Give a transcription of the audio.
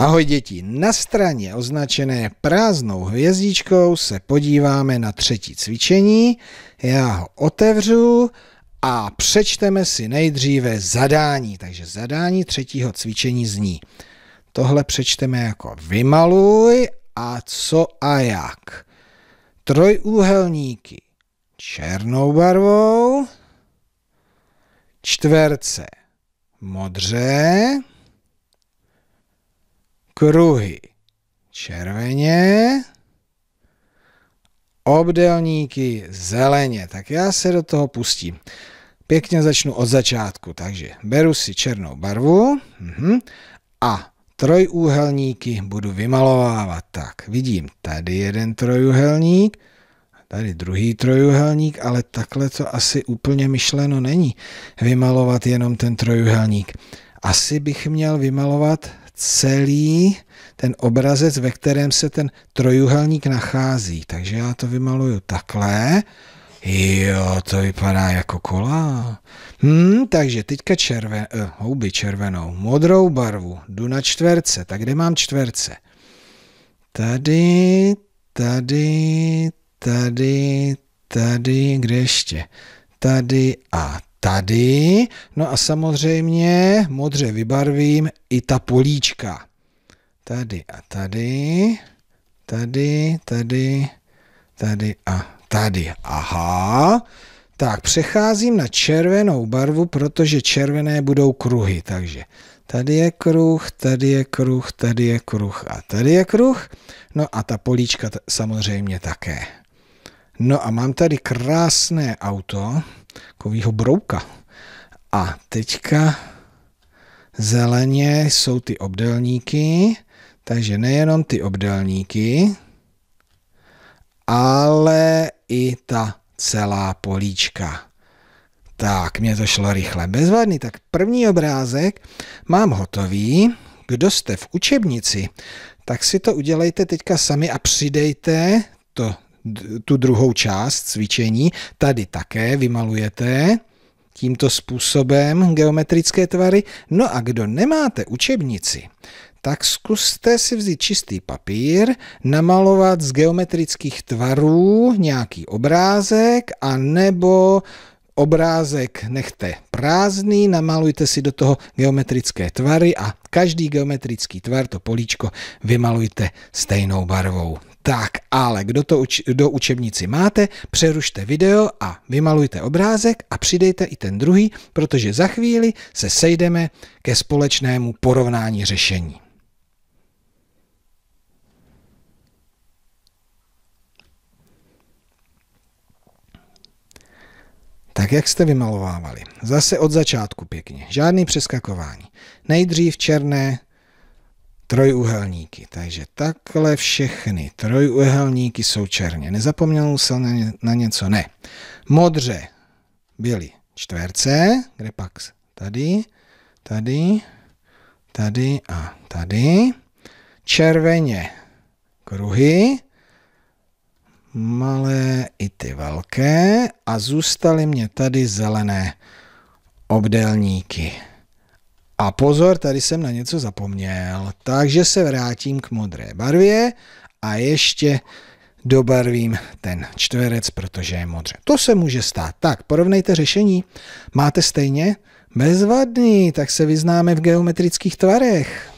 Ahoj děti, na straně označené prázdnou hvězdičkou se podíváme na třetí cvičení. Já ho otevřu a přečteme si nejdříve zadání. Takže zadání třetího cvičení zní. Tohle přečteme jako vymaluj a co a jak. Trojúhelníky černou barvou, čtverce modře, kruhy červeně, obdelníky zeleně. Tak já se do toho pustím. Pěkně začnu od začátku, takže beru si černou barvu mhm, a trojúhelníky budu vymalovávat. Tak, vidím tady jeden trojúhelník, tady druhý trojuhelník, ale takhle to asi úplně myšleno není. Vymalovat jenom ten trojuhelník. Asi bych měl vymalovat celý ten obrazec, ve kterém se ten trojuhelník nachází. Takže já to vymaluju takhle. Jo, to vypadá jako kola. Hmm, takže teďka červen, uh, houby červenou, modrou barvu, jdu na čtverce. Tak kde mám čtverce? Tady, tady, tady, tady, kde ještě? Tady a tady. No a samozřejmě modře vybarvím i ta políčka. Tady a tady, tady, tady, tady a tady. Aha. Tak, přecházím na červenou barvu, protože červené budou kruhy. Takže tady je kruh, tady je kruh, tady je kruh a tady je kruh. No a ta políčka samozřejmě také. No a mám tady krásné auto, takovýho brouka. A teďka zeleně jsou ty obdelníky, takže nejenom ty obdelníky, ale i ta celá políčka. Tak, mě to šlo rychle. Bezvadný, tak první obrázek mám hotový. Kdo jste v učebnici, tak si to udělejte teďka sami a přidejte to tu druhou část cvičení tady také vymalujete tímto způsobem geometrické tvary. No a kdo nemáte učebnici, tak zkuste si vzít čistý papír, namalovat z geometrických tvarů nějaký obrázek a nebo obrázek nechte prázdný, namalujte si do toho geometrické tvary a každý geometrický tvar, to políčko, vymalujte stejnou barvou. Tak, ale kdo to uč- do učebnici máte, přerušte video a vymalujte obrázek a přidejte i ten druhý, protože za chvíli se sejdeme ke společnému porovnání řešení. Tak jak jste vymalovávali? Zase od začátku pěkně. Žádný přeskakování. Nejdřív černé trojúhelníky. Takže takhle všechny trojúhelníky jsou černě. Nezapomněl jsem na, ně, na něco? Ne. Modře byly čtverce, kde pak tady, tady, tady a tady. Červeně kruhy, malé i ty velké a zůstaly mě tady zelené obdélníky. A pozor, tady jsem na něco zapomněl, takže se vrátím k modré barvě a ještě dobarvím ten čtverec, protože je modře. To se může stát. Tak, porovnejte řešení. Máte stejně? Bezvadný, tak se vyznáme v geometrických tvarech.